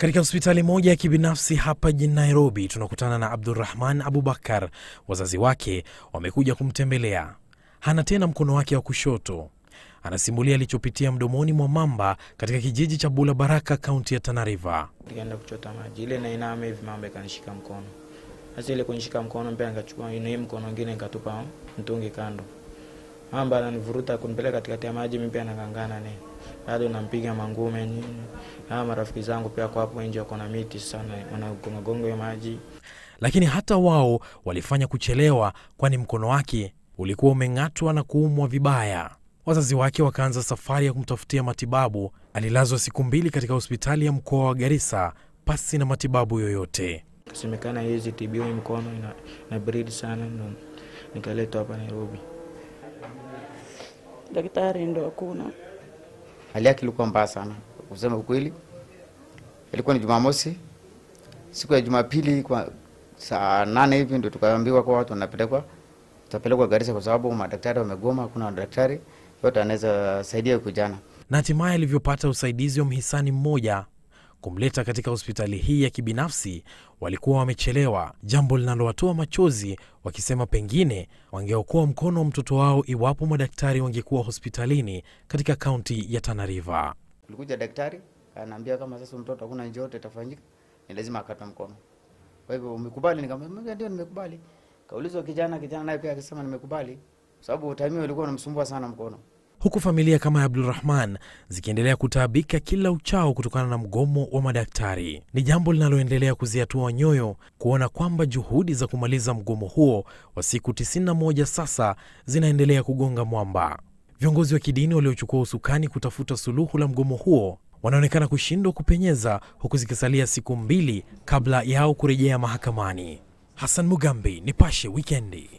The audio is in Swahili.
Katika hospitali moja ya kibinafsi hapa jijini Nairobi, tunakutana na abdurahman Abubakar. Wazazi wake wamekuja kumtembelea. Hana tena mkono wake wa kushoto. Anasimulia alichopitia mdomoni mwa mamba katika kijiji cha Bula Baraka, kaunti ya Tana River. Nikaenda kuchota maji, ile nainama hivi mamba ikanishika mkono. Sasa ile kunishika mkono, pia nikachukua ile mkono mwingine nikatupa mtungi kando. Mamba ananivuruta kunipeleka katikati ya maji, mimi pia nakangana naye, bado nampiga mangume nini. Hawa marafiki zangu pia kwa hapo nje wako na miti sana, wanagongagonga ya maji. Lakini hata wao walifanya kuchelewa, kwani mkono wake ulikuwa umeng'atwa na kuumwa vibaya. Wazazi wake wakaanza safari ya kumtafutia matibabu. Alilazwa siku mbili katika hospitali ya mkoa wa Garissa pasi na matibabu yoyote. Kasemekana hizi tibiwa mkono ina, ina breed sana, ndo nikaletwa hapa Nairobi. Daktari ndo hakuna. Hali yake ilikuwa mbaya sana, kusema ukweli. Ilikuwa ni Jumamosi, siku ya Jumapili kwa saa nane hivi ndio tukaambiwa kwa watu wanapelekwa tutapelekwa Garissa kwa sababu madaktari wamegoma, hakuna madaktari yote anaweza saidia kujana. Na hatimaye alivyopata usaidizi wa mhisani mmoja kumleta katika hospitali hii ya kibinafsi, walikuwa wamechelewa, jambo linalowatoa machozi, wakisema pengine wangeokoa mkono wa mtoto wao iwapo madaktari wangekuwa hospitalini katika kaunti ya Tana River. Kulikuja daktari anaambia kama sasa mtoto hakuna njia yote itafanyika, ni lazima akatwe mkono. Kwa hivyo umekubali? Nikamwambia ndio, nimekubali. Kaulizwa kijana, kijana naye pia akisema nimekubali, sababu utamio ulikuwa unamsumbua sana mkono. Huku familia kama ya Abdulrahman zikiendelea kutaabika kila uchao kutokana na mgomo wa madaktari, ni jambo linaloendelea kuziatua nyoyo kuona kwamba juhudi za kumaliza mgomo huo wa siku 91 sasa zinaendelea kugonga mwamba. Viongozi wa kidini waliochukua usukani kutafuta suluhu la mgomo huo wanaonekana kushindwa kupenyeza, huku zikisalia siku mbili kabla yao kurejea mahakamani. Hassan Mugambi, Nipashe Wikendi.